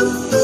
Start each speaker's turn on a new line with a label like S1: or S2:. S1: you